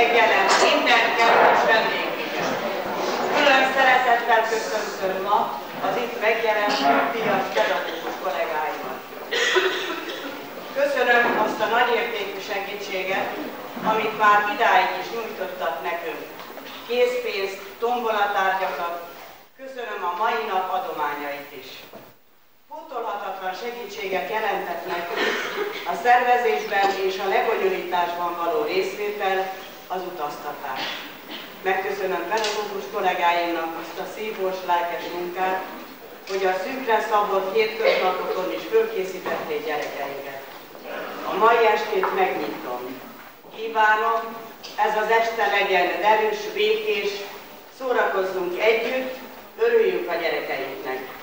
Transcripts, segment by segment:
megjelent minden kedves vendégünket. Külön szeretettel köszöntöm ma az itt megjelent nyugdíjas pedagógus kollégáimat. Köszönöm azt a nagyértékű segítséget, amit már idáig is nyújtottak nekünk. Készpénzt, tombolatárgyakat, köszönöm a mai nap adományait is. Pótolhatatlan segítséget jelentett nekünk a szervezésben és a lebonyolításban való részvétel, az utaztatás. Megköszönöm pedagógus kollégáimnak azt a szívós, lelkes munkát, hogy a szűkre szabott hétköznapokon is fölkészítették gyerekeinket. A mai estét megnyitom. Kívánom, ez az este legyen derűs, békés, szórakozzunk együtt, örüljünk a gyerekeinknek.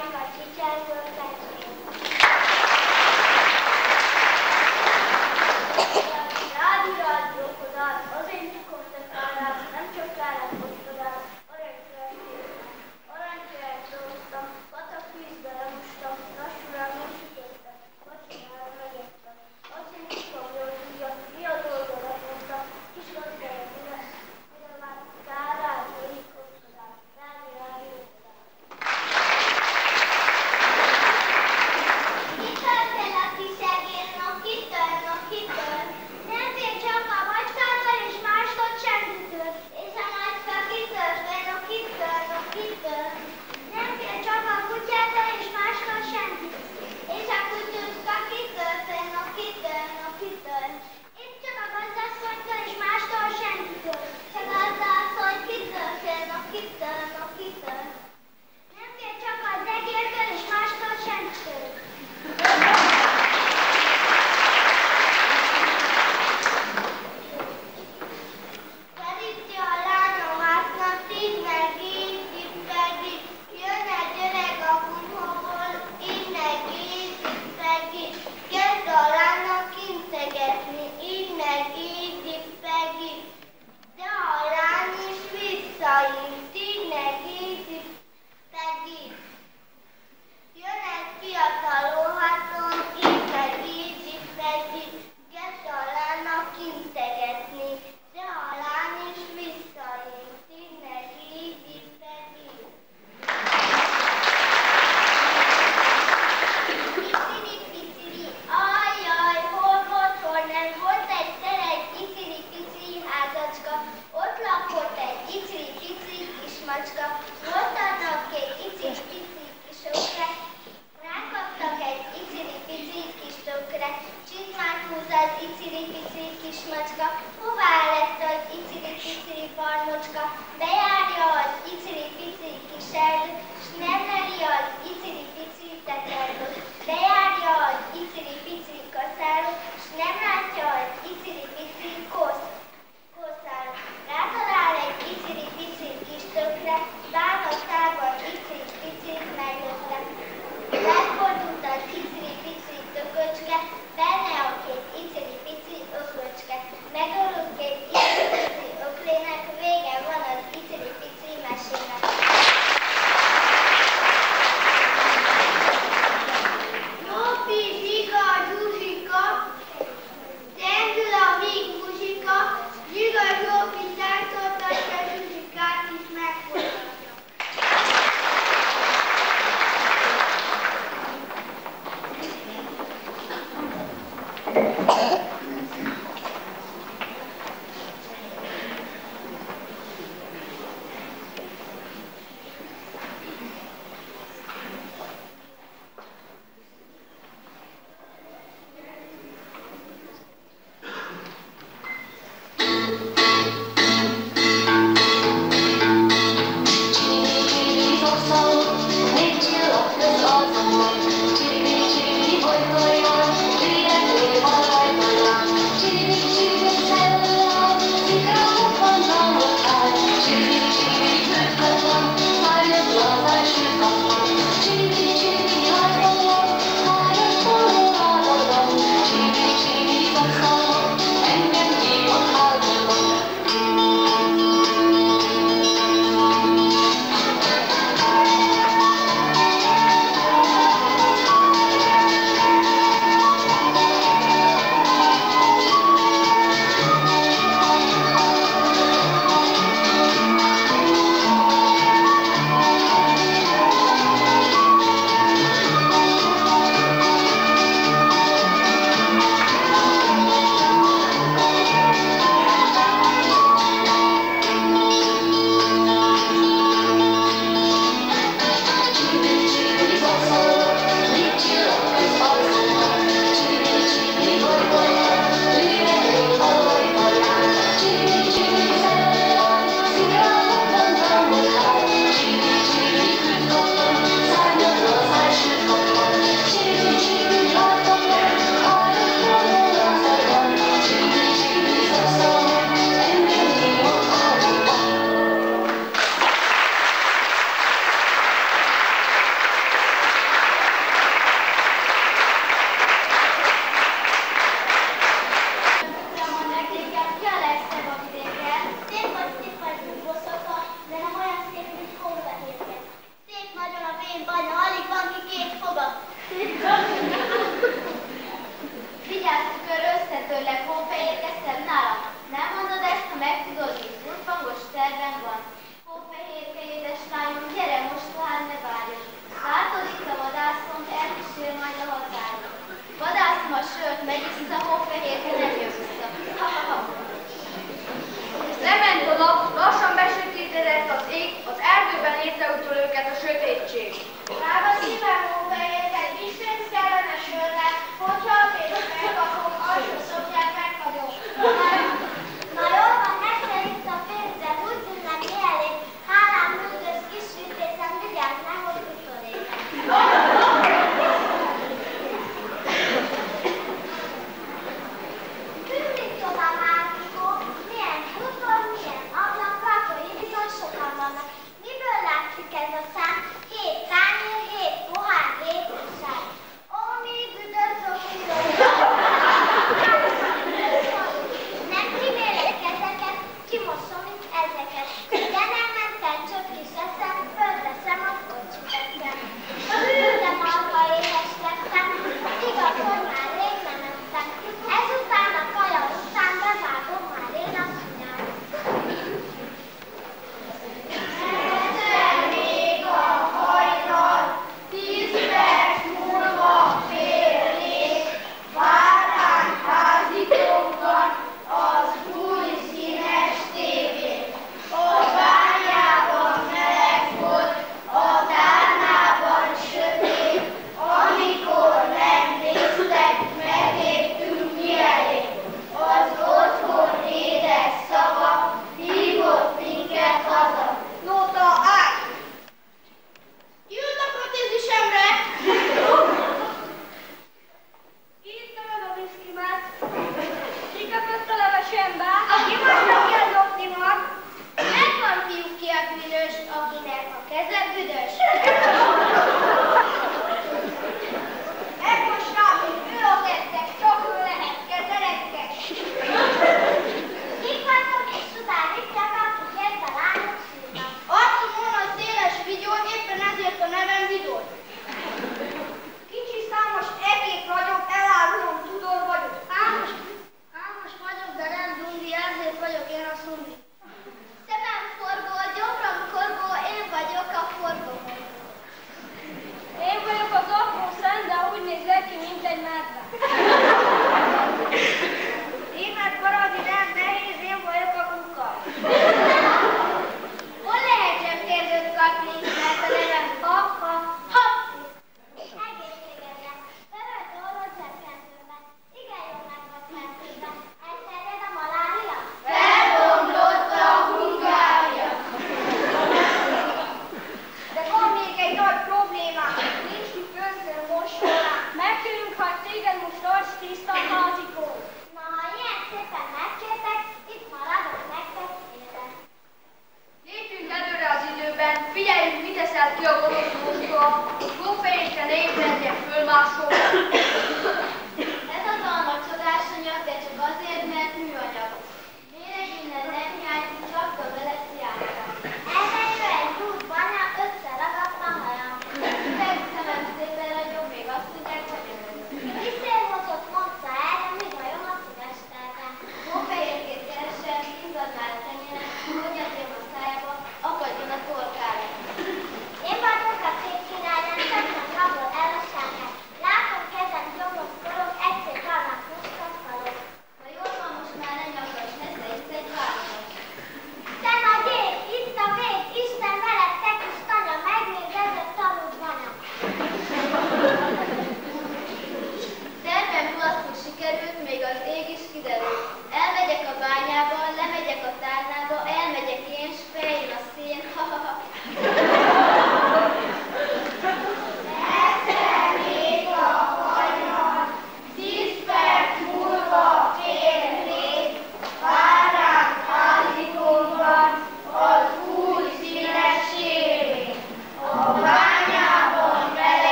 and Bhattacharya